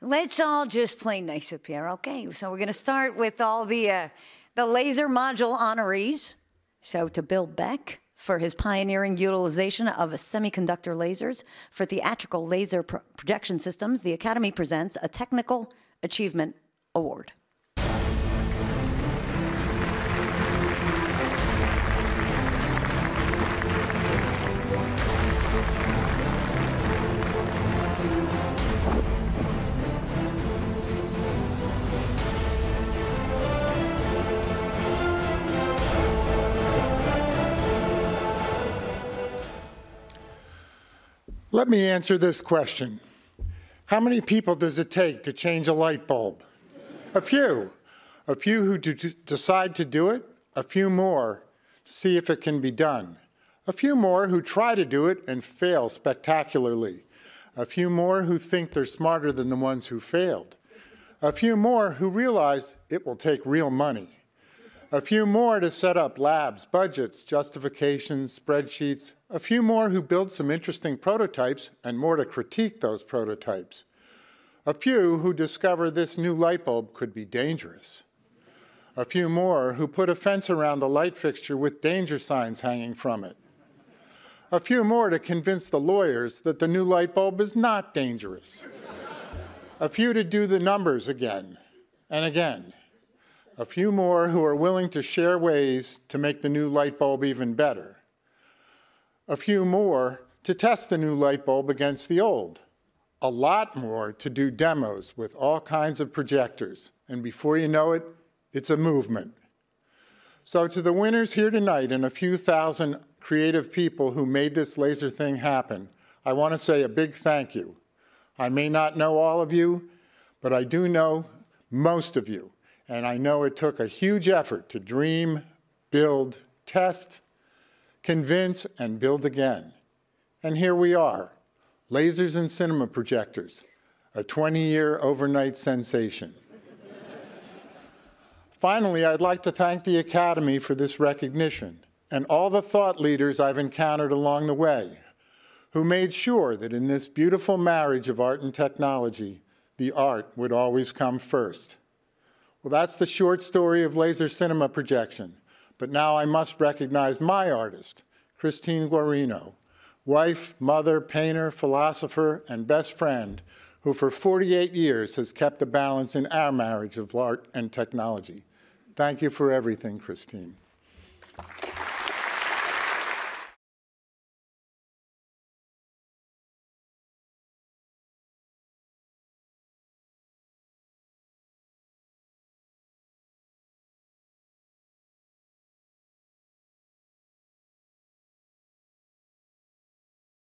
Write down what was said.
let's all just play nice up here, okay? So we're going to start with all the uh, the laser module honorees. So to Bill Beck for his pioneering utilization of semiconductor lasers for theatrical laser pro projection systems, the Academy presents a Technical Achievement Award. Let me answer this question. How many people does it take to change a light bulb? A few. A few who decide to do it, a few more to see if it can be done. A few more who try to do it and fail spectacularly. A few more who think they're smarter than the ones who failed. A few more who realize it will take real money. A few more to set up labs, budgets, justifications, spreadsheets. A few more who build some interesting prototypes and more to critique those prototypes. A few who discover this new light bulb could be dangerous. A few more who put a fence around the light fixture with danger signs hanging from it. A few more to convince the lawyers that the new light bulb is not dangerous. a few to do the numbers again and again a few more who are willing to share ways to make the new light bulb even better, a few more to test the new light bulb against the old, a lot more to do demos with all kinds of projectors, and before you know it, it's a movement. So to the winners here tonight and a few thousand creative people who made this laser thing happen, I want to say a big thank you. I may not know all of you, but I do know most of you. And I know it took a huge effort to dream, build, test, convince, and build again. And here we are, lasers and cinema projectors, a 20-year overnight sensation. Finally, I'd like to thank the Academy for this recognition and all the thought leaders I've encountered along the way who made sure that in this beautiful marriage of art and technology, the art would always come first. Well, that's the short story of laser cinema projection. But now I must recognize my artist, Christine Guarino, wife, mother, painter, philosopher, and best friend, who for 48 years has kept the balance in our marriage of art and technology. Thank you for everything, Christine.